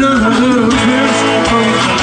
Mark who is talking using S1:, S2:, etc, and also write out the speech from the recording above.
S1: love is